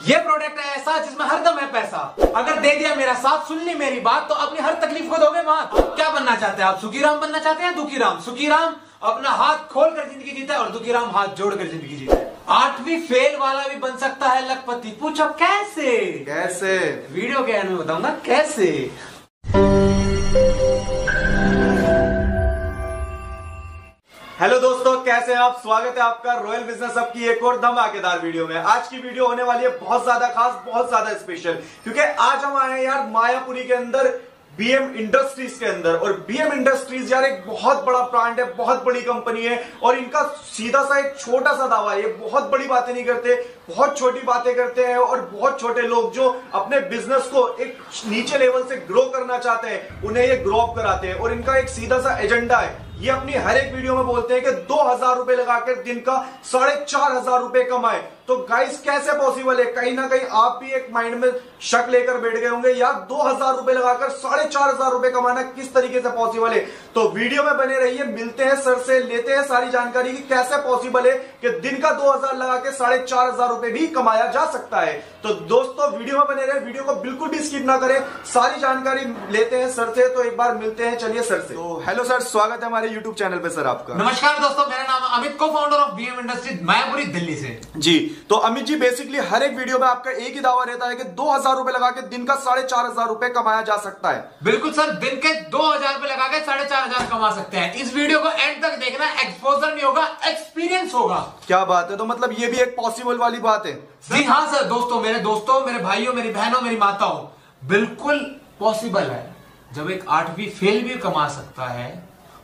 ये प्रोडक्ट है ऐसा जिसमें हर दम है पैसा। अगर दे दिया मेरा साथ सुन ली मेरी बात तो अपनी हर तकलीफ़ को दोगे मात। क्या बनना चाहते हैं आप? सुखी राम बनना चाहते हैं दुखी राम सुखी राम अपना हाथ खोल कर ज़िंदगी जीता है और दुखी राम हाथ जोड़ कर ज़िंदगी जीता है। आठवीं फेल वाला भी बन सकता है लखपति। पूछो कैसे? कैसे? वीडियो के एंड में बताऊँगा कैसे? हेलो दोस्तों, कैसे हैं आप? स्वागत है आपका रॉयल बिज़नेस अप की एक और धमाकेदार वीडियो में। आज की वीडियो होने वाली है बहुत ज़्यादा खास, बहुत ज़्यादा स्पेशल क्योंकि आज हम आए हैं यार मायापुरी के अंदर बीएम इंडस्ट्रीज़ के अंदर। और बीएम इंडस्ट्रीज़ यार एक बहुत बड़ा ब्रांड है, बहुत बड़ी कंपनी है। और इनका सीधा सा एक छोटा सा दावा है, ये बहुत बड़ी बातें नहीं करते, बहुत छोटी बातें करते हैं और बहुत छोटे लोग जो अपने बिज़नेस को एक नीचे लेवल से ग्रो करना चाहते हैं, उन्हें ये ग्रो अप कराते हैं। और इनका एक सीधा सा एजेंडा है ये अपनी हर एक वीडियो में बोलते हैं कि दो हज़ार रुपए लगाकर दिन का साढ़े चार हज़ार रुपए कमाए। तो गाइस कैसे पॉसिबल है? कहीं ना कहीं आप भी एक माइंड में शक लेकर बैठ गए होंगे, यार, दो हज़ार रुपए लगाकर साढ़े चार हज़ार रुपए कमाना किस तरीके से पॉसिबल है? तो वीडियो में बने रहिए, मिलते हैं सर से, लेते हैं सारी जानकारी की कैसे पॉसिबल है कि दिन का दो हज़ार लगा के साढ़े चार हज़ार रुपए भी कमाया जा सकता है। तो दोस्तों, वीडियो में बने रहे वीडियो को बिल्कुल भी स्किप ना करें। सारी जानकारी लेते हैं सर से तो एक बार मिलते हैं, चलिए सर से। तो हेलो सर स्वागत है हमारे यूट्यूब चैनल पे सर आपका। नमस्कार दोस्तों मेरा नाम अमित को founder of BM industries Mayapuri Delhi से। जी तो अमित जी बेसिकली हर एक वीडियो में आपका एक ही दावा रहता है कि दो हज़ार रुपए लगा के दिन का साढ़े चार हज़ार रुपए कमाया जा सकता है। बिल्कुल सर दिन के दो हज़ार रुपए लगा के साढ़े चार हज़ार कमा सकते हैं। इस वीडियो को एंड तक देखना एक्सपोजर नहीं होगा एक्सपीरियंस होगा। क्या बात है? तो मतलब ये भी एक पॉसिबल वाली बात है। जी हाँ सर दोस्तों मेरे दोस्तों मेरे भाइयों मेरी बहनों मेरी माताओं बिल्कुल पॉसिबल है। जब एक आठवीं फेल भी कमा सकता है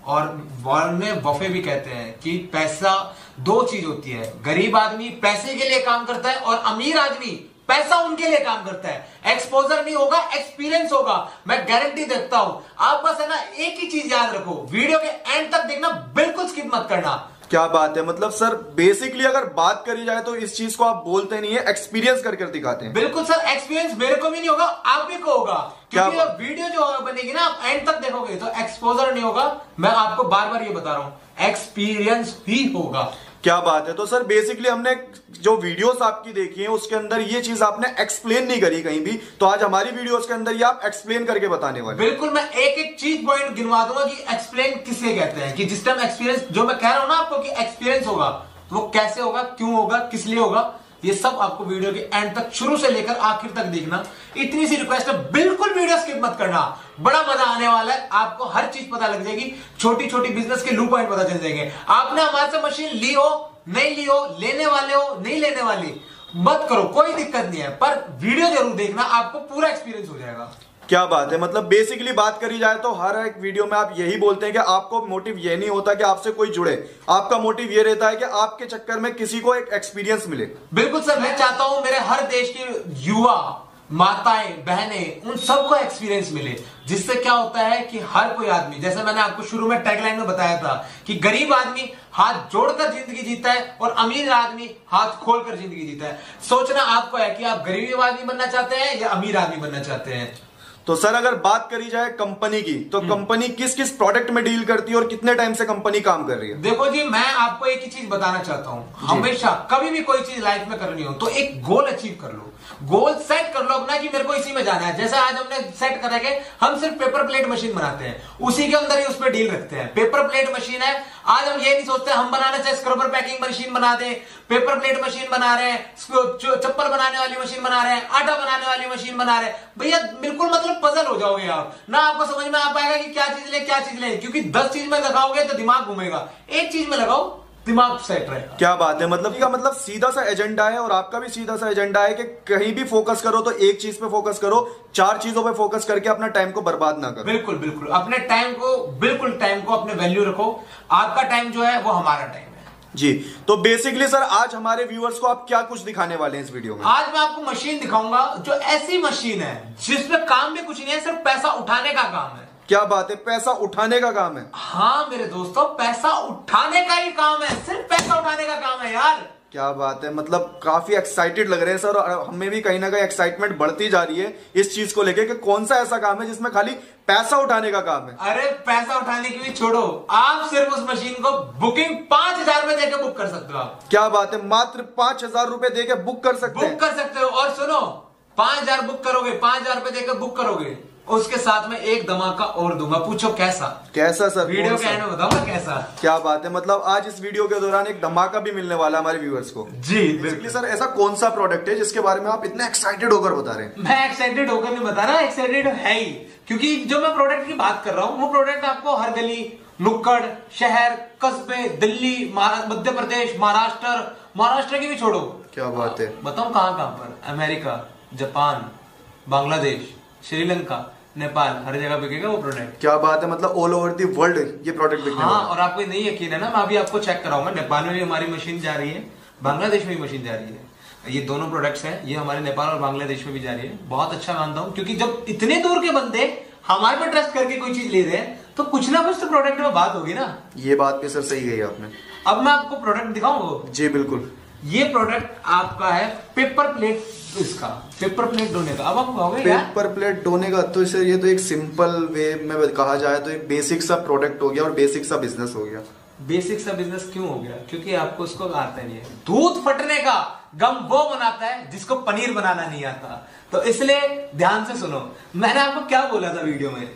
और वर्ण बफे भी कहते हैं कि पैसा दो चीज़ होती है। गरीब आदमी पैसे के लिए काम करता है और अमीर आदमी पैसा उनके लिए काम करता है। एक्सपोजर नहीं होगा एक्सपीरियंस होगा। मैं गारंटी देता हूँ। आप बस है ना, एक ही चीज़ याद रखो। वीडियो के एंड तक देखना, बिल्कुल स्किप मत करना। क्या बात है? मतलब सर बेसिकली अगर बात करी जाए तो इस चीज़ को आप बोलते नहीं है एक्सपीरियंस कर दिखाते हैं। बिल्कुल सर एक्सपीरियंस मेरे को भी नहीं होगा आप भी को होगा। क्या क्योंकि क्या वीडियो जो बनेगी ना आप एंड तक देखोगे तो एक्सपोजर नहीं होगा। मैं आपको बार बार ये बता रहा हूँ एक्सपीरियंस ही होगा। क्या बात है? तो सर बेसिकली हमने जो वीडियोस आपकी देखी हैं, उसके अंदर ये चीज़ आपने एक्सप्लेन नहीं करी कहीं भी। तो आज हमारी वीडियोस के अंदर ये आप एक्सप्लेन करके बताने वाले बिल्कुल, मैं एक एक चीज़ पॉइंट गिनवा दूँगा कि एक्सप्लेन किसे कहते हैं। कि जिस टाइम एक्सपीरियंस जो मैं कह रहा हूँ ना आपको कि एक्सपीरियंस होगा, वो कैसे होगा, क्यों होगा, किस लिए होगा ये सब आपको वीडियो के एंड तक, शुरू से लेकर आखिर तक देखना। इतनी सी रिक्वेस्ट है, बिल्कुल वीडियो स्किप मत करना। बड़ा मज़ा आने वाला है, आपको हर चीज़ पता लग जाएगी। छोटी छोटी बिज़नेस के लू पॉइंट पता चल जाएँगे। आपने हमारे से मशीन ली हो, नहीं ली हो, लेने वाले हो, नहीं लेने वाली, मत करो, कोई दिक्कत नहीं है। पर वीडियो ज़रूर देखना, आपको पूरा एक्सपीरियंस हो जाएगा। क्या बात है? मतलब बेसिकली बात करी जाए तो हर एक वीडियो में आप यही बोलते हैं कि आपको मोटिव ये नहीं होता कि आपसे कोई जुड़े। आपका मोटिव ये रहता है कि आपके चक्कर में किसी को एक एक्सपीरियंस मिले। बिल्कुल सर, मैं चाहता हूँ मेरे हर देश के युवा, माताएँ, बहनें, उन सबको एक्सपीरियंस मिले। जिससे क्या होता है कि हर कोई आदमी, जैसे मैंने आपको शुरू में टैगलाइन में बताया था कि गरीब आदमी हाथ जोड़कर ज़िंदगी जीता है और अमीर आदमी हाथ खोलकर ज़िंदगी जीता है। सोचना आपको है कि आप गरीब आदमी बनना चाहते हैं या अमीर आदमी बनना चाहते हैं। तो सर अगर बात करी जाए कंपनी की तो कंपनी किस किस प्रोडक्ट में डील करती है और कितने टाइम से कंपनी काम कर रही है? देखो जी मैं आपको एक ही चीज़ बताना चाहता हूँ। हमेशा कभी भी कोई चीज़ लाइफ में करनी हो तो एक गोल अचीव कर लो। गोल सेट कर लो अपना कि मेरे को इसी में जाना है। जैसे आज हमने सेट करा के हम सिर्फ़ पेपर प्लेट मशीन बनाते हैं। उसी के अंदर ही उस पर डील रखते हैं। पेपर प्लेट मशीन है। आज हम ये नहीं सोचते, हम बनाना चाहे स्क्रबर पैकिंग मशीन बना दे। पेपर प्लेट मशीन बना रहे हैं। चप्पल बनाने वाली मशीन बना रहे हैं। आटा बनाने वाली मशीन बना रहे हैं। भैया, बिल्कुल मतलब पजल हो जाओगे आप। ना आपको समझ में आ पाएगा कि क्या चीज़ ले, क्या चीज़ ले। क्योंकि दस चीज़ में लगाओगे तो दिमाग घूमेगा। एक चीज़ में लगाओ दिमाग सेट रहेगा क्या बात है? मतलब का मतलब सीधा सा एजेंडा है और आपका भी सीधा सा एजेंडा है कि कहीं भी फोकस करो तो एक चीज़ पे फोकस करो चार चीज़ों पे फोकस करके अपना टाइम को बर्बाद ना करो। बिल्कुल बिल्कुल। अपने टाइम को बिल्कुल टाइम को अपने वैल्यू रखो। आपका टाइम जो है वो हमारा टाइम है। जी तो बेसिकली सर आज हमारे व्यूअर्स को आप क्या कुछ दिखाने वाले हैं इस वीडियो में? आज मैं आपको मशीन दिखाऊँगा जो ऐसी मशीन है जिसमें काम भी कुछ नहीं है सिर्फ़ पैसा उठाने का काम है। क्या बात है? पैसा उठाने का काम है। हाँ मेरे दोस्तों पैसा उठाने का ही काम है। सिर्फ़ पैसा उठाने का काम है यार। क्या बात है? मतलब काफ़ी एक्साइटेड लग रहे हैं सर और हमें भी कहीं ना कहीं एक्साइटमेंट बढ़ती जा रही है इस चीज़ को लेके कि कौन सा ऐसा काम है जिसमें खाली पैसा उठाने का काम है? अरे पैसा उठाने की भी छोड़ो। आप सिर्फ़ उस मशीन को बुकिंग पाँच हज़ार रुपए देकर बुक कर सकते हो आप। क्या बात है? मात्र पाँच हज़ार रुपए देके बुक कर सकते बुक कर सकते हो। और सुनो पाँच हज़ार बुक करोगे पाँच हज़ार रुपए देकर बुक करोगे। उसके साथ में एक धमाका और दूँगा। पूछो कैसा? कैसा सर? वीडियो के? एंड बताऊँगा कैसा। क्या बात है? मतलब आज इस वीडियो के दौरान एक धमाका भी मिलने वाला है हमारे व्यूअर्स को। जी बेसिकली सर ऐसा कौन सा प्रोडक्ट है जिसके बारे में आप इतना एक्साइटेड होकर बता रहे हैं? मैं एक्साइटेड होकर नहीं बता रहा एक्साइटेड है ही। क्योंकि जो मैं प्रोडक्ट की बात कर रहा हूँ वो प्रोडक्ट आपको हर गली नुक्कड़ शहर कस्बे दिल्ली मध्य प्रदेश महाराष्ट्र महाराष्ट्र की भी छोड़ो। क्या बात है? बताऊँ कहाँ कहाँ पर? America Japan Bangladesh Sri Lanka. Nepal हर जगह बिकेगा वो प्रोडक्ट क्या बात है मतलब ऑल ओवर दी वर्ल्ड ये प्रोडक्ट बिकने हाँ और आपको नहीं यकीन है ना मैं अभी आपको चेक कराऊँगा नेपाल में भी हमारी मशीन जा रही है बांग्लादेश में भी मशीन जा रही है। ये दोनों प्रोडक्ट्स हैं ये हमारे नेपाल और बांग्लादेश में भी जा रही है। बहुत अच्छा मानता हूँ क्योंकि जब इतने दूर के बंदे हमारे पे ट्रस्ट करके कोई चीज़ ले रहे हैं तो कुछ ना कुछ तो प्रोडक्ट में बात होगी ना। ये बात भी सर सही कही आपने। अब मैं आपको प्रोडक्ट दिखाऊँगा जी बिल्कुल। ये प्रोडक्ट आपका है पेपर प्लेट इसका पेपर प्लेट धोने का। अब आप कहोगे पेपर प्लेट धोने का तो सर ये तो एक सिंपल वे में कहा जाए तो एक बेसिक सा प्रोडक्ट हो गया और बेसिक सा बिज़नेस हो गया। बेसिक सा बिज़नेस क्यों हो गया? क्योंकि आपको उसको आता नहीं है। दूध फटने का गम वो बनाता है जिसको पनीर बनाना नहीं आता। तो इसलिए ध्यान से सुनो मैंने आपको क्या बोला था वीडियो में?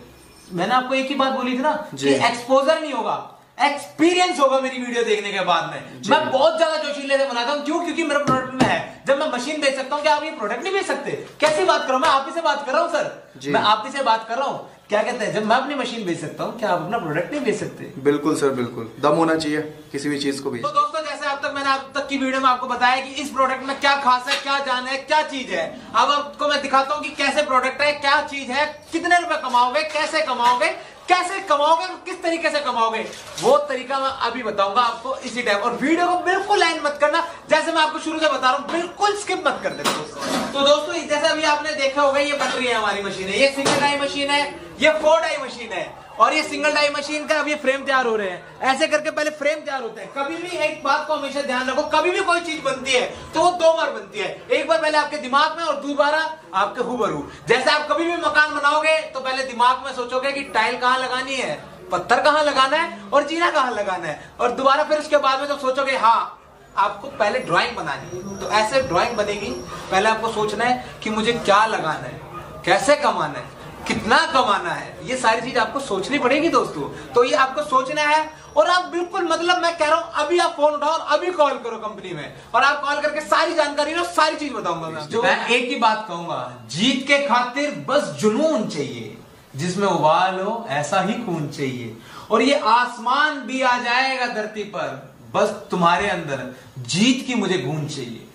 मैंने आपको एक ही बात बोली थी ना कि एक्सपोजर नहीं होगा। एक्सपीरियंस होगा मेरी वीडियो देखने के बाद में। मैं बहुत ज़्यादा जोशीले से बनाता हूँ क्यों? क्योंकि मेरा प्रोडक्ट में है। जब मैं मशीन बेच सकता हूँ क्या आप ये प्रोडक्ट नहीं बेच सकते? कैसी बात करो? मैं आप ही से बात कर रहा हूँ सर। मैं आप ही से बात कर रहा हूँ। क्या कहते हैं जब मैं अपनी मशीन बेच सकता हूँ क्या आप अपना प्रोडक्ट नहीं बेच सकते? बिल्कुल सर बिल्कुल। दम होना चाहिए किसी भी चीज़ को भी। तो दोस्तों जैसे अब तक मैंने अब तक की वीडियो में आपको बताया कि इस प्रोडक्ट में क्या खास है क्या जान है क्या चीज़ है। अब आपको मैं दिखाता हूँ कि कैसे प्रोडक्ट है क्या चीज़ है कितने रुपए कमाओगे कैसे कमाओगे। कैसे कमाओगे, किस तरीके से कमाओगे? वो तरीका मैं अभी बताऊँगा आपको इसी टाइम और वीडियो को बिल्कुल लाइन मत करना, जैसे मैं आपको शुरू से बता रहा हूँ, बिल्कुल स्किप मत कर देना। दोस्तों तो दोस्तों, जैसे अभी आपने देखा होगा, ये बन रही है हमारी मशीन। है ये सिंगल आई मशीन है, ये फोर आई मशीन है। और ये सिंगल डाई मशीन का अब ये फ्रेम तैयार हो रहे हैं। ऐसे करके पहले फ्रेम तैयार होते हैं। कभी भी एक बात को हमेशा ध्यान रखो, कभी भी कोई चीज़ बनती है तो वो दो बार बनती है। एक बार पहले आपके दिमाग में और दोबारा आपके हुबरू। जैसे आप कभी भी मकान बनाओगे तो पहले दिमाग में सोचोगे कि टाइल कहाँ लगानी है, पत्थर कहाँ लगाना है और जीना कहाँ लगाना है। और दोबारा फिर उसके बाद में जब सोचोगे हाँ आपको पहले ड्राइंग बनानी है। तो ऐसे ड्राइंग बनेगी। पहले आपको सोचना है कि मुझे क्या लगाना है, कैसे कमाना है। कितना कमाना है? ये सारी चीज़ आपको सोचनी पड़ेगी दोस्तों। तो ये आपको सोचना है और आप बिल्कुल मतलब मैं कह रहा हूँ, अभी आप फ़ोन उठाओ और अभी कॉल करो कंपनी में। और आप कॉल करके सारी जानकारी लो, सारी चीज़ बताऊँगा मैं जो मैं एक ही बात कहूँगा, जीत के खातिर बस जुनून चाहिए, जिसमें उबाल हो ऐसा ही खून चाहिए। और ये आसमान भी आ जाएगा धरती पर, बस तुम्हारे अंदर, जीत की मुझे गूंज चाहिए।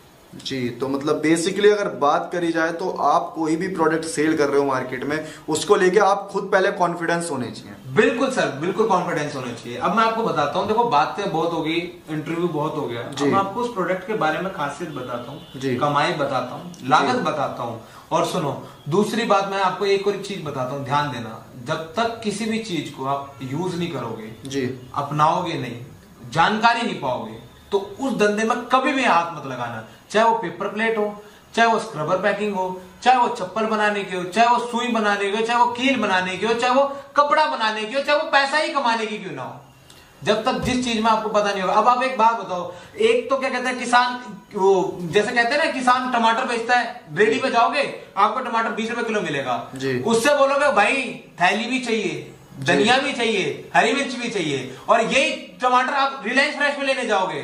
जी तो मतलब बेसिकली अगर बात करी जाए तो आप कोई भी प्रोडक्ट सेल कर रहे हो मार्केट में उसको लेके आप खुद पहले कॉन्फिडेंस होने चाहिए। बिल्कुल सर बिल्कुल कॉन्फिडेंस होना चाहिए। अब मैं आपको बताता हूँ देखो बातें बहुत होगी इंटरव्यू बहुत हो गया। जी। अब मैं आपको उस प्रोडक्ट के बारे में खासियत बताता। हूँ कमाई बताता हूँ लागत बताता हूँ। और सुनो दूसरी बात मैं आपको एक और चीज़ बताता हूँ ध्यान देना। जब तक किसी भी चीज़ को आप यूज़ नहीं करोगे जी। अपनाओगे नहीं जानकारी नहीं पाओगे तो उस धंधे में कभी भी हाथ मत लगाना। चाहे वो पेपर प्लेट हो चाहे वो स्क्रबर पैकिंग हो चाहे वो चप्पल बनाने की हो चाहे वो सुई बनाने की हो चाहे वो कील बनाने की हो चाहे वो कपड़ा बनाने की हो चाहे वो पैसा ही कमाने की क्यों ना हो? जब तक जिस चीज़ में आपको पता नहीं होगा। अब आप एक बात बताओ एक तो क्या कहते हैं किसान वो जैसे कहते हैं ना किसान टमाटर बेचता है रेडी पे जाओगे आपको टमाटर बीस रुपए किलो मिलेगा। उससे बोलोगे भाई थैली भी चाहिए धनिया भी चाहिए हरी मिर्च भी चाहिए और यही टमाटर आप रिलायंस फ्रेश में लेने जाओगे।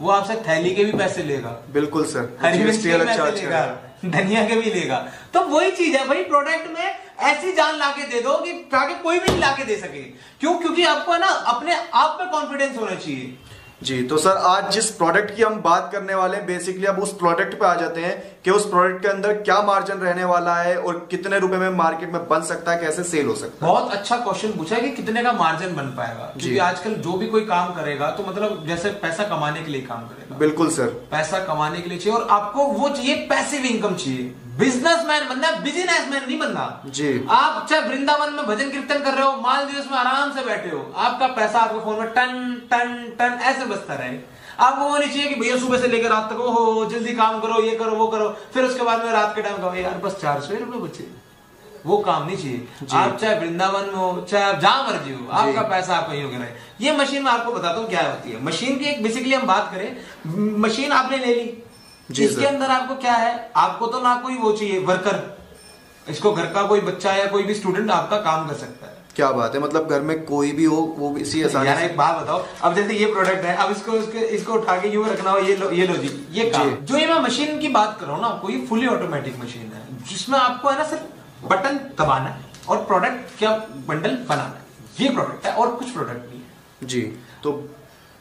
वो आपसे थैली के भी पैसे लेगा। बिल्कुल सर हरी मिर्च के चार्ज लेगा धनिया के भी लेगा। तो वही चीज़ है भाई प्रोडक्ट में ऐसी जान लाके दे दो कि ताकि कोई भी नहीं लाके दे सके। क्यों? क्योंकि आपको ना अपने आप पे कॉन्फिडेंस होना चाहिए। जी तो सर आज जिस प्रोडक्ट की हम बात करने वाले हैं बेसिकली अब उस प्रोडक्ट पे आ जाते हैं कि उस प्रोडक्ट के अंदर क्या मार्जिन रहने वाला है और कितने रुपए में मार्केट में बन सकता है कैसे सेल हो सकता है। बहुत अच्छा क्वेश्चन पूछा है कि कितने का मार्जिन बन पाएगा। क्योंकि आजकल जो भी कोई काम करेगा तो मतलब जैसे पैसा कमाने के लिए काम करेगा। बिल्कुल सर। पैसा कमाने के लिए चाहिए और आपको वो चाहिए पैसिव इनकम चाहिए। बिजनेसमैन बनना है बिजनेसमैन नहीं बनना। जी। आप चाहे वृंदावन में भजन कीर्तन कर रहे हो मालदीव में आराम से बैठे हो आपका पैसा आपके फ़ोन में टन टन टन ऐसे बजता रहे। आपको वो नहीं चाहिए कि भैया सुबह से लेकर रात तक हो जल्दी काम करो ये करो वो करो। फिर उसके बाद में रात के टाइम कहो यार बस चार सौ रुपये बचे। वो काम नहीं चाहिए। आप चाहे वृंदावन में हो चाहे आप जहाँ मर्ज़ी हो आपका पैसा आप कहीं रहे। ये मशीन में आपको बताता हूँ क्या होती है। मशीन की एक बेसिकली हम बात करें मशीन आपने ले ली। इसके अंदर आपको क्या है? आपको तो ना कोई वो चाहिए वर्कर इसको घर का कोई बच्चा या कोई भी स्टूडेंट आपका काम कर सकता है। क्या बात है मतलब घर में कोई भी हो वो इसी आसानी यार एक बात बताओ। अब जैसे ये प्रोडक्ट है अब इसको इसको, इसको उठा के यूँ रखना हो ये लो ये लो जी ये काम। जो ये मैं मशीन की बात कर रहा हूँ ना कोई फुली ऑटोमेटिक मशीन है जिसमें आपको है ना सिर्फ़ बटन दबाना है और प्रोडक्ट क्या बंडल बनाना है। ये प्रोडक्ट है और कुछ प्रोडक्ट नहीं है। जी तो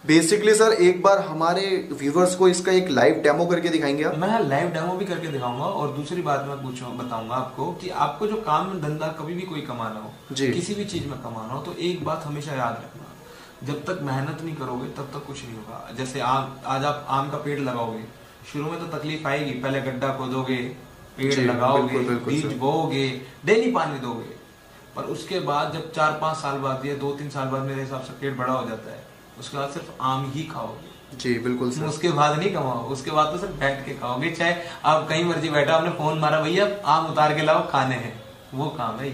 बेसिकली सर एक बार हमारे व्यूवर्स को इसका एक लाइव डेमो करके दिखाएँगे आप मैं लाइव डेमो भी करके दिखाऊँगा और दूसरी बात मैं पूछूँ बताऊँगा आपको कि आपको जो काम धंधा कभी भी कोई कमाना हो जी। किसी भी चीज़ में कमाना हो तो एक बात हमेशा याद रखना जब तक मेहनत नहीं करोगे तब तक कुछ नहीं होगा जैसे आम आज आप आम का पेड़ लगाओगे शुरू में तो तकलीफ़ आएगी पहले गड्ढा खोदोगे पेड़ लगाओगे बीज। बोओगे डेली पानी दोगे पर उसके बाद जब चार पाँच साल बाद या दो तीन साल बाद मेरे हिसाब से पेड़ बड़ा हो जाता है उसके बाद सिर्फ़ आम ही खाओगे। जी बिल्कुल सर। उसके बाद नहीं कमाओ उसके बाद तो सिर्फ़ बैठ के खाओगे। चाहे आप कहीं मर्ज़ी बैठा आपने फ़ोन मारा भैया आम उतार के लाओ खाने हैं। वो काम है।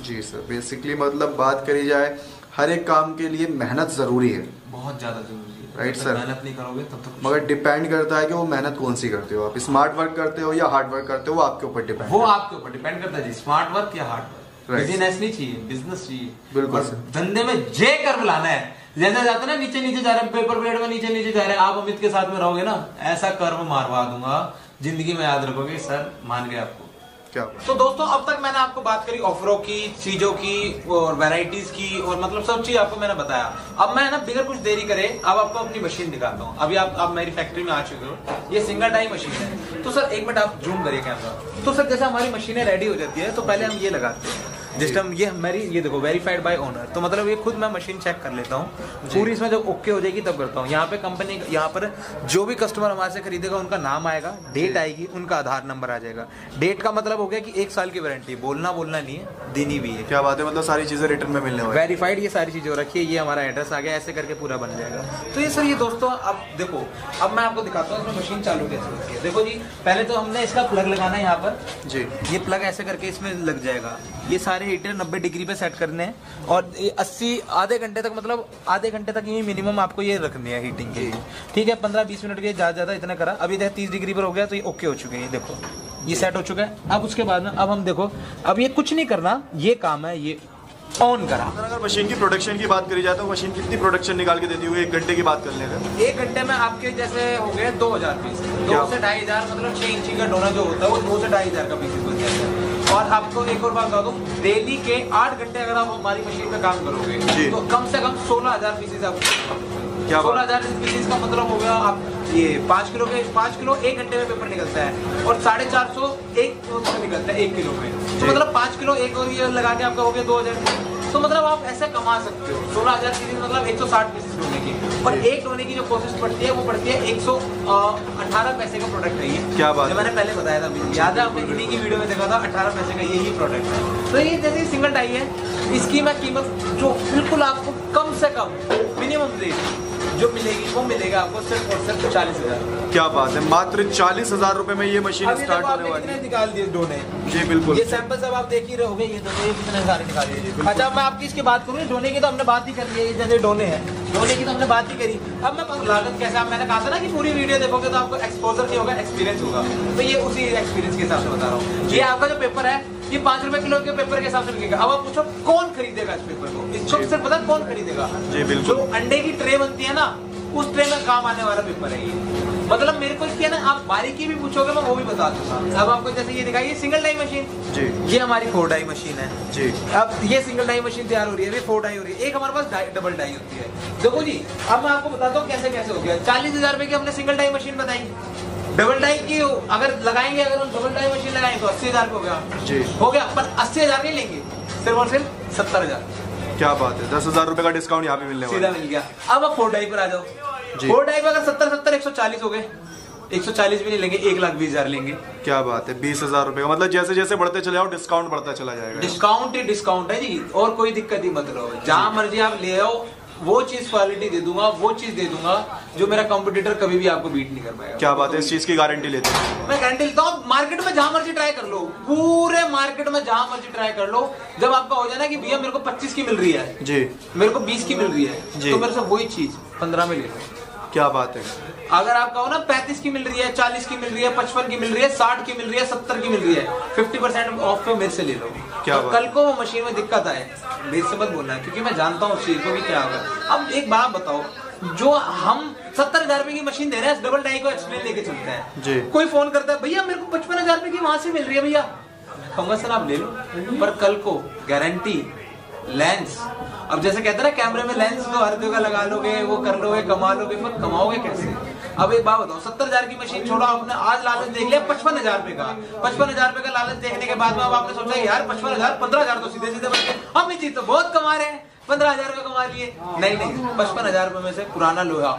जी सर बेसिकली मतलब बात करी जाए हर एक काम के लिए मेहनत ज़रूरी है। बहुत ज़्यादा ज़रूरी है। तक sir. मेहनत नहीं करोगे तब तक मगर डिपेंड करता है कि वो मेहनत कौन सी करते हो। आप स्मार्ट वर्क करते हो या हार्ड वर्क करते हो वो आपके ऊपर डिपेंड वो आपके ऊपर डिपेंड करता है। जी स्मार्ट वर्क या हार्ड वर्क बिज़नेस नहीं चाहिए बिज़नेस चाहिए। बिल्कुल, धंधे में जे कर लाना है। जैसे जाते ना नीचे नीचे जा रहे हैं पेपर प्लेट में नीचे नीचे जा रहे हैं आप अमित के साथ में रहोगे ना ऐसा कर्व मारवा दूँगा ज़िंदगी में याद रखोगे सर मान गए आपको। क्या तो दोस्तों अब तक मैंने आपको बात करी ऑफरों की चीज़ों की और वैरायटीज की और मतलब सब चीज़ आपको मैंने बताया। अब मैं ना बिगर कुछ देरी करे अब आपको अपनी मशीन दिखाता हूँ। अभी आप आप मेरी फैक्ट्री में आ चुके हो ये सिंगल टाइम मशीन है। तो सर एक मिनट आप जूम करिए कैमरा तो सर जैसे हमारी मशीनें रेडी हो जाती है तो पहले हम ये लगाते हैं। जिस टाइम ये मेरी ये देखो वेरीफाइड बाय ओनर तो मतलब ये खुद मैं मशीन चेक कर लेता हूँ। पूरी इसमें जब ओके हो जाएगी तब करता हूँ। यहाँ पे कंपनी यहाँ पर जो भी कस्टमर हमारे से खरीदेगा उनका नाम आएगा डेट आएगी उनका आधार नंबर आ जाएगा। डेट का मतलब हो गया कि एक साल की वारंटी बोलना बोलना नहीं है देनी भी है। क्या बात है? मतलब सारी चीज़ें रिटर्न में मिलने वाली। वेरीफाइड ये सारी चीज़ें हो रखी है ये हमारा एड्रेस आ गया ऐसे करके पूरा बन जाएगा। तो ये सर ये दोस्तों अब देखो अब मैं आपको दिखाता हूँ इसमें मशीन चालू कैसे होती है। देखो जी पहले तो हमने इसका प्लग लगाना है यहाँ पर। जी। ये प्लग ऐसे करके इसमें लग जाएगा। ये सारे हीटर 90 डिग्री पे सेट करने हैं और ये 80 आधे घंटे तक मतलब आधे घंटे तक ये मिनिमम आपको ये रखनी है हीटिंग के लिए। ठीक है 15-20 मिनट के ज़्यादा ज़्यादा इतना करा। अभी देखो 30 डिग्री पर हो गया तो ये ओके हो चुके हैं ये देखो। ये सेट हो चुका है। अब उसके बाद में अब हम देखो अब ये कुछ नहीं करना ये काम है ये ऑन करा। अगर मशीन की प्रोडक्शन की बात करी जाए तो मशीन कितनी प्रोडक्शन निकाल के देती हुई एक घंटे की बात कर ले अगर। एक घंटे में आपके जैसे हो गए दो हज़ार पीस। दो से ढाई हज़ार मतलब छह इंची का डोना जो होता है वो दो से ढाई हज़ार का पीस बन जाता है। और आपको एक और बात बता दूँ डेली के आठ घंटे अगर आप हमारी मशीन पे काम करोगे तो कम से कम सोलह हज़ार पीसेज आपको क्या सोलह हज़ार पीसेज का मतलब हो गया आप ये पाँच किलो के पाँच किलो एक घंटे में पेपर निकलता है और साढ़े चार सौ एक निकलता है एक किलो में। तो मतलब पाँच किलो एक और ये लगा के आपका हो गया दो हज़ार। तो मतलब आप ऐसे कमा सकते हो। सोलह हज़ार पीसेज मतलब एक सौ साठ पीसेस होने की। और एक होने की जो कोशिश पड़ती है वो पड़ती है एक सौ अठारह पैसे का प्रोडक्ट है ये। क्या बात? मैंने पहले बताया था याद है आपने इन्हीं की वीडियो में देखा था? अठारह पैसे का यही प्रोडक्ट है। तो ये जैसे सिंगल टाई है इसकी मैं कीमत जो बिल्कुल आपको कम से कम मिनिमम रेट जो मिलेगी वो मिलेगा आपको सिर्फ़ और सिर्फ़ चालीस हज़ार। क्या बात है मात्र चालीस हज़ार रूपए में ये मशीन स्टार्ट होने वाली है। निकाल दिए डोने जी बिल्कुल। ये सैंपल सब आप देख ही रहोगे ये देखो ये कितने सारे निकाले। अच्छा मैं आपकी इसकी बात करूँ डोने की तो हमने बात ही कर ली है ये जैसे डोने हैं। डोने की तो हमने बात ही करी। अब मैं लागत कैसे अब मैंने कहा था ना कि पूरी वीडियो देखोगे तो आपको एक्सपोजर नहीं होगा? एक्सपीरियंस होगा। तो ये उसी एक्सपीरियंस के हिसाब से बता रहा हूँ। ये आपका जो पेपर है ये पाँच रुपए किलो के पेपर के हिसाब से बिकेगा अब आप पूछो कौन खरीदेगा इस पेपर को? इसको जी। सिर्फ़ पता कौन खरीदेगा? जी, बिल्कुल। जो अंडे की ट्रे बनती है ना उस ट्रे में काम आने वाला पेपर है ये। मतलब मेरे को इसकी ना आप बारीकी भी पूछोगे मैं वो भी बता दूँगा। अब आपको जैसे ये दिखाई सिंगल डाई मशीन जी। ये हमारी फोर डाई मशीन है। जी। अब ये सिंगल डाई मशीन तैयार हो रही है ये फोर डाई हो रही है। एक हमारे पास डबल डाई होती है। देखो जी अब मैं आपको बताता हूँ कैसे कैसे हो गया। चालीस हज़ार रुपए की हमने सिंगल डाई मशीन बताई। डबल डाई की अगर लगाएँगे अगर हम डबल डाई मशीन लगाएँगे तो अस्सी हज़ार हो गया। जी। हो गया पर अस्सी हज़ार नहीं लेंगे। सिर्फ़ और सिर्फ़ सत्तर हज़ार। क्या बात है दस हज़ार रूपए का डिस्काउंट यहाँ पे मिलने वाला सीधा मिल गया। अब आप फोर डाई पर आ जाओ। फोर डाई पर अगर सत्तर सत्तर एक सौ चालीस हो गए एक सौ चालीस भी नहीं लेंगे एक लाख बीस हज़ार लेंगे। क्या बात है बीस हज़ार रूपए का मतलब जैसे जैसे बढ़ते चले जाओ डिस्काउंट बढ़ता चला जाएगा। डिस्काउंट ही डिस्काउंट है जी और कोई दिक्कत ही मत लो जहाँ मर्ज़ी आप ले आओ वो चीज़ क्वालिटी दे दूँगा वो चीज़ दे दूँगा जो मेरा कंपटीटर कभी भी आपको बीट नहीं कर पाएगा। क्या बात है? इस चीज़ की गारंटी लेते हैं। मैं गारंटी लेता हूँ मार्केट में जहाँ मर्ज़ी ट्राई कर लो पूरे मार्केट में जहाँ मर्ज़ी ट्राई कर लो जब आपका हो जाना की भैया मेरे को 25 की मिल रही है जी। मेरे को 20 की मिल रही है जी। तो मेरे से वही चीज़ 15 में ले लो। क्या बात है? अगर आप कहो ना 35 की मिल रही है 40 की मिल रही है 55 की मिल रही है 60 की मिल रही है 70 की मिल रही है 50 परसेंट ऑफ़ पे मेरे से ले लो। क्या बात? कल को वो मशीन में दिक्कत आए। मेरे से मत बोलना क्योंकि मैं जानता हूँ उस चीज़ को भी क्या होगा। अब एक बात बताओ जो हम सत्तर हज़ार रुपए की मशीन दे रहे हैं डबल डाई को एक्सप्लेन लेके चलते हैं। जी। कोई फ़ोन करता है भैया मेरे को पचपन हज़ार रुपए की वहाँ से मिल रही है भैया। कहूँगा सर आप ले लो। पर कल को गारंटी लेंस अब जैसे कहते हैं ना कैमरे में लेंस तो हर जगह लगा लोगे वो कर लोगे कमा लोगे पर कमाओगे कैसे? अब एक बात बताओ सत्तर हज़ार की मशीन छोड़ो आपने आज लालच देख लिया पचपन हज़ार रुपए का। पचपन हज़ार रुपए का लालच देखने के बाद में अब आपने सोचा यार पचपन हज़ार पंद्रह हज़ार तो सीधे सीधे बन गए। हम ये चीज़ तो बहुत कमा रहे हैं। पंद्रह हज़ार रुपए कमा लिए। नहीं नहीं पचपन हज़ार रुपए में से पुराना लोहा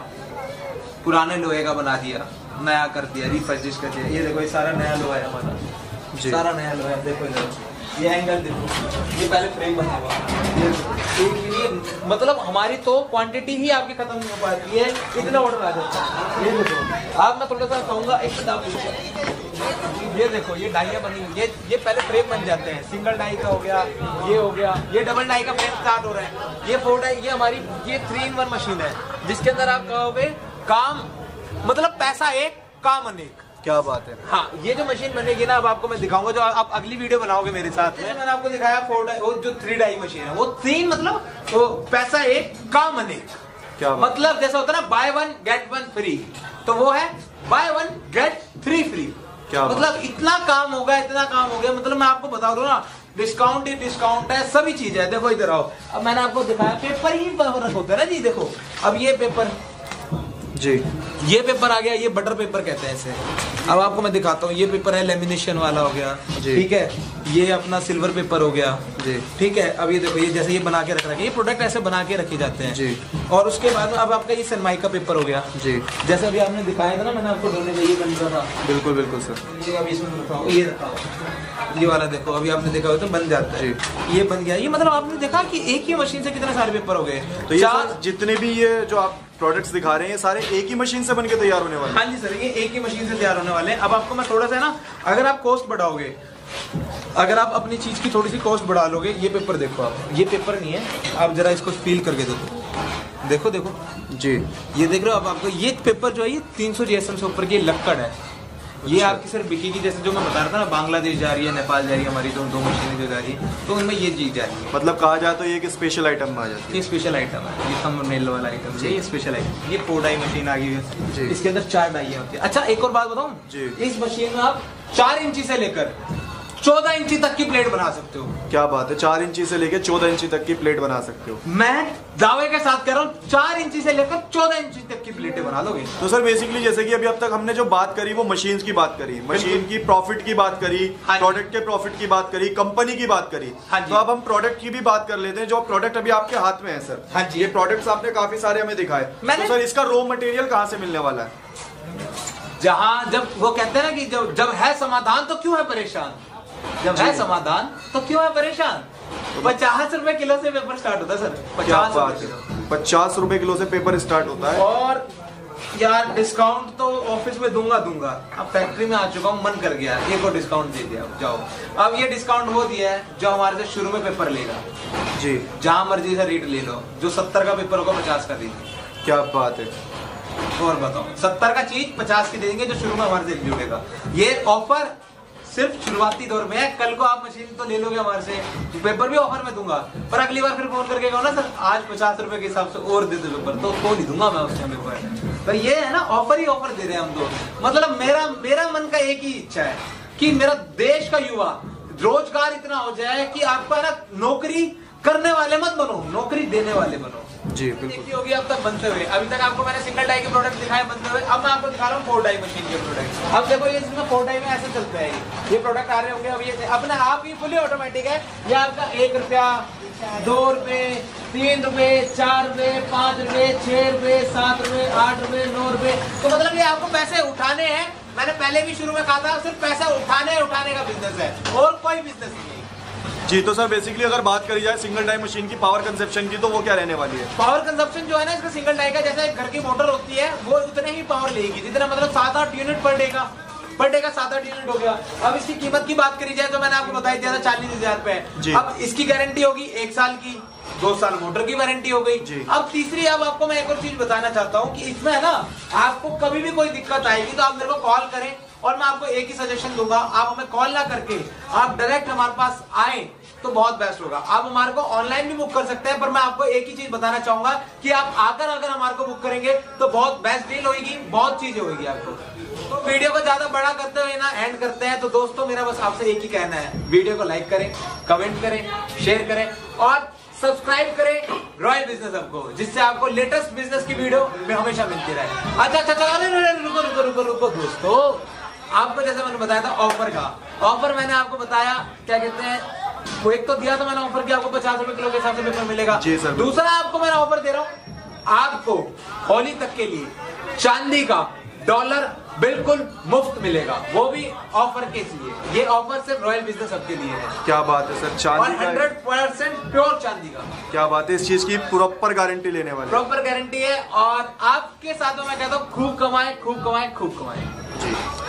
पुराने लोहे का बना दिया नया कर दिया रिफर्जिश कर दिया। ये देखो ये सारा नया लोहा है हमारा। सारा नया लोहा देखो इधर। ये एंगल देखो। ये पहले फ्रेम बना हुआ मतलब हमारी तो क्वांटिटी ही आपकी खत्म नहीं हो पाती है। इतना ऑर्डर आ जाता है। ये देखो। आप मैं थोड़ा सा कहूँगा, एक देखो। ये देखो, ये डाइया बनी ये ये पहले फ्रेम बन जाते हैं। सिंगल डाई का हो गया, ये हो गया। ये डबल डाई का फ्रेम स्टार्ट हो रहा है। ये फोर डाई ये हमारी ये थ्री इन वन मशीन है। जिसके अंदर आप कहोगे, काम मतलब पैसा एक, काम अनेक। क्या बात है? हाँ ये जो मशीन बनेगी ना अब आपको मैं दिखाऊँगा जो आप अगली वीडियो बनाओगे मेरे साथ में। मैंने आपको दिखाया फोर डाई वो जो थ्री डाई मशीन है। वो थ्री मतलब वो पैसा एक काम अनेक। क्या बात मतलब जैसा होता है ना buy one get one free तो वो है buy one get three free क्या मतलब इतना काम होगा इतना काम हो गया। मतलब मैं आपको बता दू ना डिस्काउंट ही डिस्काउंट है सभी चीज़ है। देखो इधर आओ। अब मैंने आपको दिखाया पेपर ही होता है ना जी देखो। अब ये पेपर जी। ये पेपर आ गया ये बटर पेपर कहते हैं इसे। अब आपको मैं दिखाता हूँ ये पेपर है लेमिनेशन वाला हो गया। ठीक है? ये अपना सिल्वर पेपर हो गया। जी। ठीक है? अब ये देखो ये जैसे ये बना के रख रखा ये प्रोडक्ट ऐसे बना के रखे जाते हैं। जी। और उसके बाद में अब आपका ये सनमाई का पेपर हो गया। जी। जैसे अभी आपने दिखाया था ना मैंने आपको ढूँढने का ये बन रहा था। बिल्कुल बिल्कुल सर। ये अभी इसमें रखा ये रखा ये वाला देखो अभी आपने देखा हो तो बन जाता है। ये बन गया। ये मतलब आपने देखा कि एक ही मशीन से कितने सारे पेपर हो गए? तो ये जितने भी ये जो आप प्रोडक्ट्स दिखा रहे हैं ये सारे एक ही मशीन से बन के तैयार होने वाले हैं। हाँ जी सर ये एक ही मशीन से तैयार होने वाले हैं। अब आपको मैं थोड़ा सा ना अगर आप कॉस्ट बढ़ाओगे अगर आप अपनी चीज़ की थोड़ी सी कॉस्ट बढ़ा लोगे ये पेपर देखो आप ये पेपर नहीं है आप जरा इसको फील करके देखो। देखो देखो। जी। ये देख रहे हो आप आपको ये पेपर जो है ये तीन सौ से ऊपर की लक्कड़ है। ये आपकी सर बिकेगी जैसे जो मैं बता रहा था ना बांग्लादेश जा रही है नेपाल जा रही है हमारी जो दो मशीनें जो जा रही है तो उनमें ये चीज़ जा रही है। मतलब कहा जाए तो ये एक स्पेशल आइटम में आ जाती है। ये स्पेशल आइटम है ये थंबनेल वाला आइटम है ये स्पेशल आइटम ये फोर डाई मशीन आ गई है। इसके अंदर चार डाइया होती है। अच्छा एक और बात बताऊँ? जी। इस मशीन में आप चार इंची से लेकर चौदह इंची तक की प्लेट बना सकते हो। क्या बात है चार इंची से लेकर चौदह इंची तक की प्लेट बना सकते हो। मैं दावे के साथ कह रहा हूँ चार इंची से लेकर चौदह इंची तक की प्लेटें बना लोगे। तो सर बेसिकली जैसे कि अभी अब तक हमने जो बात करी वो मशीन्स की बात करी मशीन की प्रॉफिट की बात करी हाँ प्रोडक्ट के प्रॉफिट की बात करी कंपनी की बात करी। हाँ तो अब हम प्रोडक्ट की भी बात कर लेते हैं जो प्रोडक्ट अभी आपके हाथ में है सर। हाँ जी। ये प्रोडक्ट आपने काफ़ी सारे हमें दिखाए। तो सर इसका रॉ मटेरियल कहाँ से मिलने वाला है? जहाँ जब वो कहते हैं ना कि जब जब है समाधान तो क्यों है परेशान? जब है समाधान तो क्यों है परेशान? पचास रुपए किलो से पेपर स्टार्ट होता है सर। पचास रुपए किलो। पचास रुपए किलो से पेपर स्टार्ट होता है? और यार डिस्काउंट तो ऑफ़िस में दूँगा दूँगा। अब फैक्ट्री में आ चुका हूँ मन कर गया। एक और डिस्काउंट दे दिया जाओ। अब ये डिस्काउंट वो दिया है जो हमारे से शुरू में पेपर लेगा। जी। जहाँ मर्ज़ी से रेट ले लो जो सत्तर का पेपर होगा पचास का देंगे क्या बात है। और बताओ सत्तर का चीज़ पचास की दे देंगे जो शुरू में हमारे से जुड़ेगा ये ऑफ़र सिर्फ़ शुरुआती दौर में है। कल को आप मशीन तो ले लोगे हमारे से। पेपर भी ऑफ़र में दूँगा। पर अगली बार फिर फ़ोन करके कहो ना, सर, आज पचास रुपए के हिसाब से और दे दो पेपर। तो तो नहीं दूँगा मैं उस टाइम पेपर पर ये है ना ऑफ़र ही ऑफ़र दे रहे हैं हम तो। मतलब मेरा मेरा मन का एक ही इच्छा है कि मेरा देश का युवा रोज़गार इतना हो जाए कि आपका ना नौकरी करने वाले मत बनो, नौकरी देने वाले बनो। जी, बिल्कुल। होगी अब तक बनते हुए। अभी तक आपको मैंने सिंगल डाई के प्रोडक्ट दिखाए बनते हुए, अब मैं आपको दिखा रहा हूँ फोर डाई मशीन के प्रोडक्ट अब देखो ये इसमें फोर डाई में ऐसे चलते हैं ये। प्रोडक्ट आ रहे होंगे अब ये अपने आप ही फुली ऑटोमेटिक है। ये आपका एक रुपया, दो रुपए तीन रुपए चार रुपए पाँच रुपए छह रुपए सात रुपए आठ रुपए नौ रुपए तो मतलब ये आपको पैसे उठाने हैं। मैंने पहले भी शुरू में कहा था, सिर्फ़ पैसा उठाने उठाने का बिज़नेस है। और कोई बिज़नेस नहीं जी तो सर बेसिकली अगर बात करी जाए सिंगल टाइम मशीन की पावर कंसेप्शन की तो वो क्या रहने वाली है? पावर कंजप्शन जो है ना इसका सिंगल टाइप का जैसे घर की मोटर होती है वो उतने ही पावर लेगी जितना मतलब सात आठ यूनिट पर डे का। पर डे का सात आठ यूनिट हो गया। अब इसकी कीमत की बात करी जाए तो मैंने आपको बताई दिया था चालीस हज़ार रुपए अब इसकी गारंटी होगी एक साल की दो साल मोटर की वारंटी हो गई। अब तीसरी अब आपको मैं एक और चीज़ बताना चाहता हूँ कि इसमें है ना आपको कभी भी कोई दिक्कत आएगी तो आप मेरे को कॉल करें। और मैं आपको एक ही सजेशन दूँगा, आप हमें कॉल ना करके, आप डायरेक्ट हमारे पास आए तो बहुत बेस्ट होगा। आप हमारे को ऑनलाइन भी बुक कर सकते हैं, पर मैं आपको एक ही चीज़ बताना चाहूँगा कि आप आकर अगर हमारे को बुक करेंगे तो बहुत बेस्ट डील होगी बहुत चीज़ें होगी आपको। तो वीडियो को ज़्यादा बड़ा करते हुए ना एंड करते हैं तो दोस्तों, मेरा बस आपसे एक ही कहना है। वीडियो को लाइक करें कमेंट करें शेयर करें, और सब्सक्राइब करें रॉयल बिज़नेस आपको जिससे आपको लेटेस्ट बिज़नेस की वीडियो में हमेशा मिलती रहे। अच्छा अच्छा अच्छा रुको रुको रुको रुको, दोस्तों। आपको जैसे मैंने बताया था ऑफ़र का ऑफ़र मैंने आपको बताया क्या कहते हैं वो एक तो दिया था मैंने ऑफ़र किया आपको पचास रुपए किलो के हिसाब से पेपर मिलेगा जी सर। दूसरा आपको मैंने ऑफ़र दे रहा हूँ आपको होली तक के लिए चांदी का डॉलर बिल्कुल मुफ़्त मिलेगा। वो भी ऑफ़र के लिए। ये ऑफ़र सिर्फ़ रॉयल बिज़नेस सबके लिए है। क्या बात है सर। चांदी का हंड्रेड परसेंट प्योर चांदी का। क्या बात है इस चीज़ की प्रॉपर गारंटी लेने वाले। प्रॉपर गारंटी है और आपके साथ में कहता हूँ खूब कमाए खूब कमाए खूब कमाए।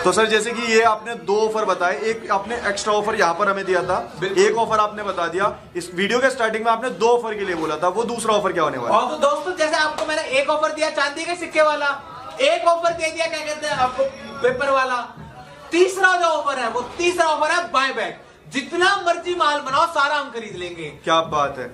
तो सर जैसे कि ये आपने दो ऑफ़र बताए। एक आपने एक्स्ट्रा ऑफ़र यहाँ पर हमें दिया था। एक ऑफ़र आपने बता दिया। इस वीडियो के स्टार्टिंग में आपने दो ऑफ़र के लिए बोला था। वो दूसरा ऑफ़र क्या होने वाला? है और तो दोस्तों जैसे आपको मैंने एक ऑफ़र दिया चांदी के सिक्के वाला एक ऑफ़र दे दिया, क्या कहते हैं, आपको पेपर वाला। तीसरा जो ऑफ़र है, वो तीसरा ऑफ़र है बाय बैक जितना मर्ज़ी माल बनाओ, सारा हम खरीद लेंगे। क्या बात है।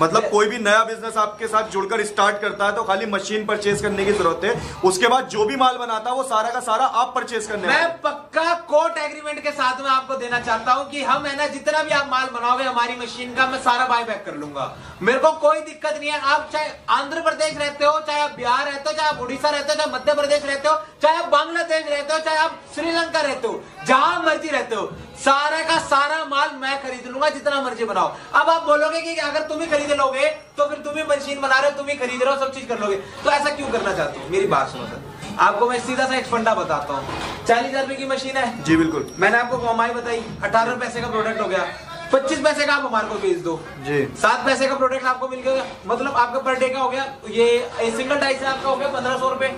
मतलब कोई भी नया बिज़नेस आपके साथ जुड़कर स्टार्ट करता है तो खाली मशीन परचेज करने की ज़रूरत है। उसके बाद जो भी माल बनाता है वो सारा का सारा आप परचेज करने मैं पक्का कोर्ट एग्रीमेंट के साथ में आपको देना चाहता हूँ कि हम है ना जितना भी आप माल बनाओगे हमारी मशीन का मैं सारा बाय बैक कर लूँगा। मेरे को कोई दिक्कत नहीं है। आप चाहे आंध्र प्रदेश रहते हो चाहे आप बिहार रहते हो चाहे आप उड़ीसा रहते हो चाहे मध्य प्रदेश रहते हो चाहे आप बांग्लादेश रहते हो चाहे आप श्रीलंका रहते हो जहाँ मर्ज़ी रहते हो सारा का सारा माल मैं खरीद लूँगा जितना मर्ज़ी बनाओ। अब आप बोलोगे कि अगर तुम ही खरीद लोगे तो फिर तुम ही मशीन बना रहे हो तुम ही खरीद रहे हो सब चीज़ कर लोगे। तो ऐसा क्यों करना चाहते हो? मेरी बात सुनो सर। आपको मैं सीधा सा एक फंडा बताता हूँ। चालीस हज़ार रुपए की मशीन है? जी बिल्कुल। मैंने आपको कमाई बताई। अठारह पैसे का प्रोडक्ट हो गया। पच्चीस पैसे का आप हमारे को बेच दो। जी। सात पैसे का प्रोडक्ट आपको मिल गया। मतलब आपका पर डे का हो गया। ये सिंगल डाई से आपका हो गया पंद्रह सौ। रुपए।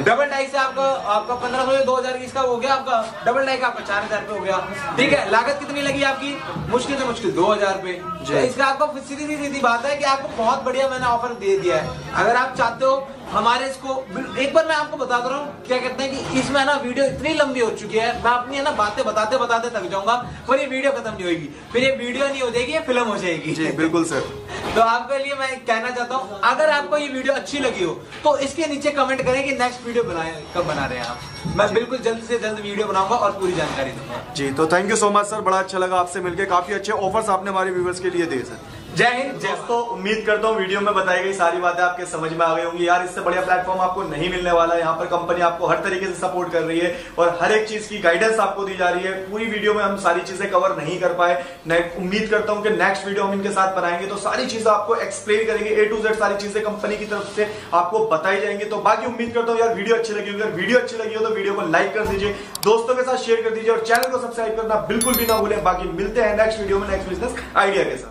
डबल डाई से आपका आपका पंद्रह सौ दो हज़ार इसका हो गया। आपका डबल डाई का आपका चार हज़ार रुपए हो गया। ठीक है? लागत कितनी लगी आपकी? मुश्किल से मुश्किल दो हज़ार रुपए। तो इसका आपको सीधी सीधी बात है की आपको बहुत बढ़िया मैंने ऑफ़र दे दिया है। अगर आप चाहते हो हमारे इसको एक बार मैं आपको बता दे रहा हूँ क्या कहते हैं कि इसमें ना वीडियो इतनी लंबी हो चुकी है मैं अपनी है ना बातें बताते बताते थक जाऊँगा पर ये वीडियो खत्म नहीं होगी फिर ये वीडियो नहीं हो जाएगी ये फ़िल्म हो जाएगी। जी बिल्कुल सर। तो आपके लिए मैं कहना चाहता हूँ अगर आपको ये वीडियो अच्छी लगी हो तो इसके नीचे कमेंट करें कि नेक्स्ट वीडियो बनाए कब बना रहे हैं आप। मैं बिल्कुल जल्द से जल्द वीडियो बनाऊँगा और पूरी जानकारी दूँगा। जी तो thank you so much sir बड़ा अच्छा लगा आपसे मिलकर काफ़ी अच्छे ऑफर्स आपने हमारे व्यूवर्स के लिए दिए सर जय हिंद दोस्तों, उम्मीद करता हूँ वीडियो में बताई गई सारी बातें आपके समझ में आ गई होंगी। यार, इससे बढ़िया प्लेटफॉर्म आपको नहीं मिलने वाला है। यहाँ पर कंपनी आपको हर तरीके से सपोर्ट कर रही है और हर एक चीज़ की गाइडेंस आपको दी जा रही है। पूरी वीडियो में हम सारी चीज़ें कवर नहीं कर पाए। उम्मीद करता हूँ कि नेक्स्ट वीडियो हम इनके साथ बनाएँगे। तो सारी चीज़ें आपको एक्सप्लेन करेंगे। ए टू जेड सारी चीज़ें कंपनी की तरफ़ से आपको बताई जाएँगी। तो बाकी उम्मीद करता हूँ यार वीडियो अच्छी लगी अगर वीडियो अच्छी लगी हो तो वीडियो को लाइक कर दीजिए। दोस्तों के साथ शेयर कर दीजिए और चैनल को सब्सक्राइब करना बिल्कुल भी ना भूलें। बाकी मिलते हैं नेक्स्ट वीडियो में नेक्स्ट बिज़नेस आइडिया के साथ।